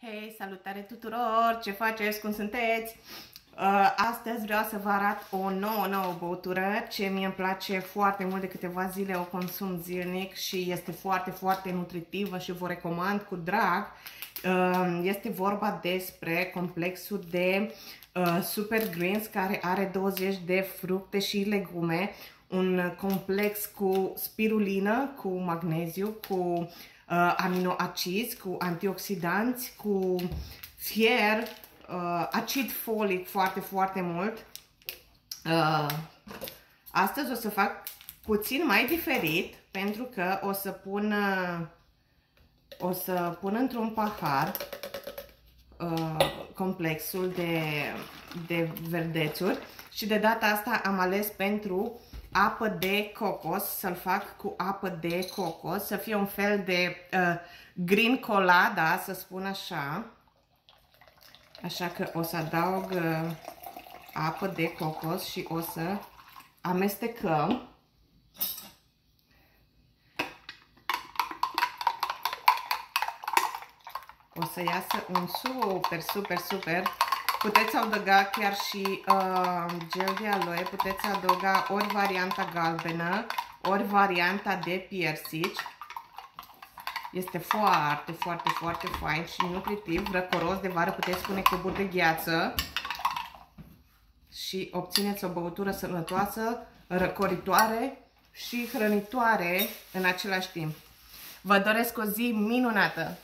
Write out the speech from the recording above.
Hei, salutare tuturor! Ce faceți? Cum sunteți? Uh, astăzi vreau să vă arăt o nouă, nouă băutură ce mie îmi place foarte mult de câteva zile, o consum zilnic și este foarte, foarte nutritivă și vă recomand cu drag. Uh, este vorba despre complexul de uh, Super Greens care are 20 de fructe și legume, un complex cu spirulină, cu magneziu, cu uh, aminoacizi, cu antioxidanți, cu fier, uh, acid folic foarte, foarte mult. Uh, astăzi o să fac puțin mai diferit pentru că o să pun uh, o să pun într-un pahar uh, complexul de, de verdețuri și de data asta am ales pentru apă de cocos, să-l fac cu apă de cocos, să fie un fel de uh, green colada, să spun așa. Așa că o să adaug uh, apă de cocos și o să amestecăm. O să iasă un super, super, super Puteți adăuga chiar și uh, gel de aloe, puteți adăuga ori varianta galbenă, ori varianta de piersici. Este foarte, foarte, foarte fain și nutritiv, răcoros de vară, puteți pune cuburi de gheață și obțineți o băutură sănătoasă, răcoritoare și hrănitoare în același timp. Vă doresc o zi minunată!